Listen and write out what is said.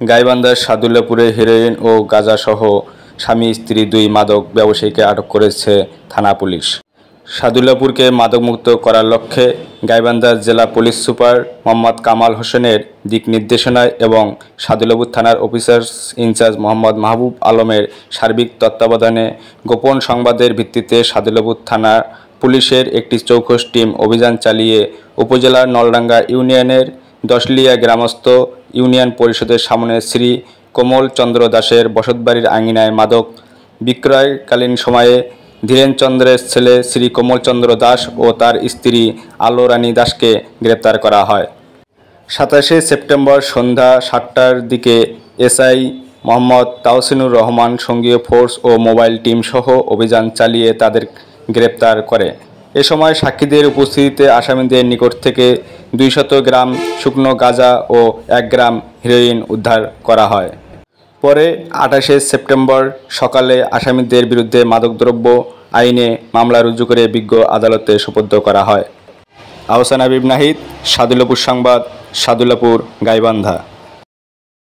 গাইবান্ধার সাদুল্লাপুরে হেরোইন ও গাঁজাসহ স্বামী, স্ত্রী দুই মাদক ব্যবসায়ীকে আটক করেছে থানা পুলিশ। সাদুল্লাপুরকে মাদকমুক্ত করার লক্ষ্যে গাইবান্ধার জেলা পুলিশ সুপার মোহাম্মদ কামাল হোসেনের দিক নির্দেশনায় এবং সাদুল্লাপুর থানার অফিসার্স ইনচার্জ মোহাম্মদ মাহবুব আলমের সার্বিক তত্ত্বাবধানে গোপন সংবাদের ভিত্তিতে সাদুল্লাপুর থানা পুলিশের একটি চৌকস টিম অভিযান চালিয়ে উপজেলার নলডাঙ্গা ইউনিয়নের দশলিয়া গ্রামস্থ ইউনিয়ন পরিষদের সামনে শ্রী কোমল চন্দ্র দাসের বসতবাড়ির আঙিনায় মাদক বিক্রয়কালীন সময়ে ধীরেনচন্দ্রের ছেলে শ্রী কোমলচন্দ্র দাস ও তার স্ত্রী আলো রানী দাসকে গ্রেপ্তার করা হয়। সাতাশে সেপ্টেম্বর সন্ধ্যা সাতটার দিকে এসআই মোহাম্মদ তাওসিনুর রহমান সঙ্গীয় ফোর্স ও মোবাইল টিম সহ অভিযান চালিয়ে তাদের গ্রেপ্তার করে। এ সময় সাক্ষীদের উপস্থিতিতে আসামিদের নিকট থেকে দুইশত গ্রাম শুকনো গাঁজা ও এক গ্রাম হিরোইন উদ্ধার করা হয়। পরে আঠাশে সেপ্টেম্বর সকালে আসামিদের বিরুদ্ধে মাদকদ্রব্য আইনে মামলা রুজু করে বিজ্ঞ আদালতে সোপর্দ করা হয়। আহসান আবিব নাহিদ, সাদুল্লাপুর সংবাদ, সাদুল্লাপুর গাইবান্ধা।